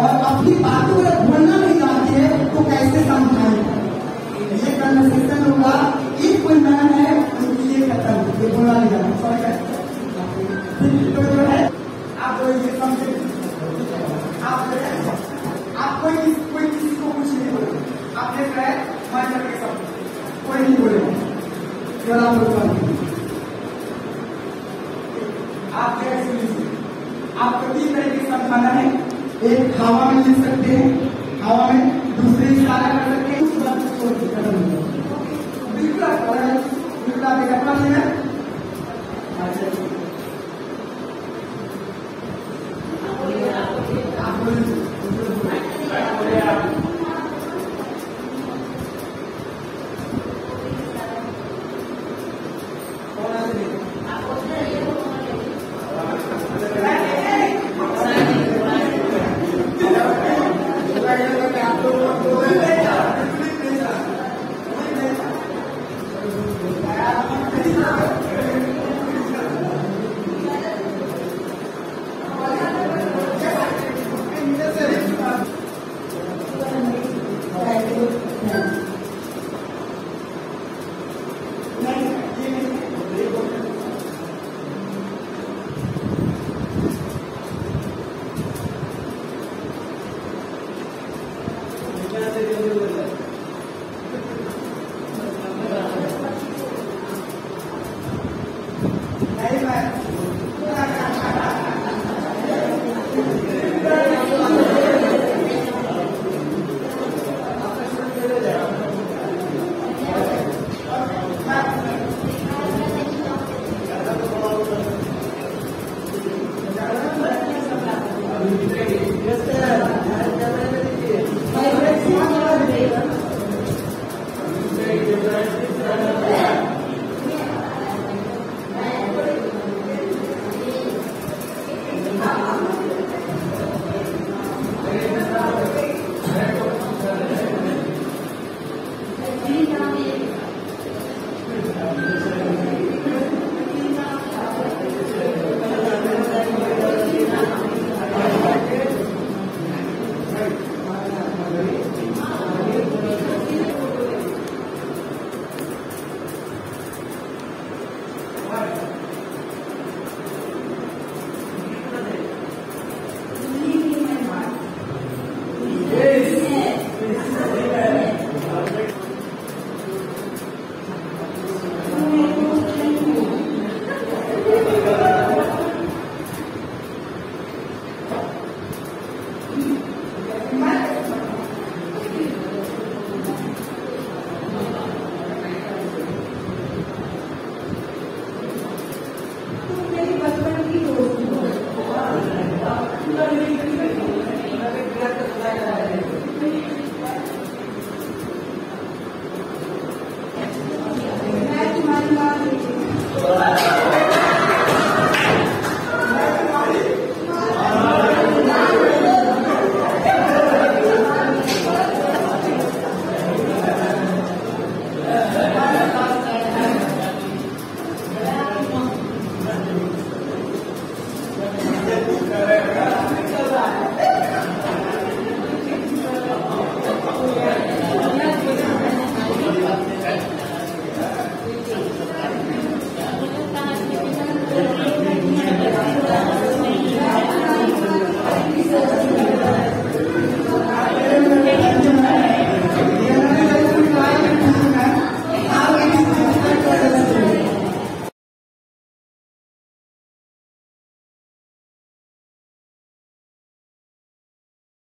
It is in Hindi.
और अपनी बातों को बोलना नहीं जानती है तो कैसे समझाएगा ये कन्वर्सेशन होगा, एक कोई मैन है लिए खत्म। ये बोलना नहीं जाना सॉरी जो है? आप कोई कोई किसी को कुछ नहीं बोले। आप देख रहे हैं मैं कोई नहीं केवल आप क्या आपको तीन तरीके की समझाना है, एक हवा में लिख सकते हैं, हवा में दूसरे इशारा कर सकते हैं। बिल्कुल बिल्कुल अच्छा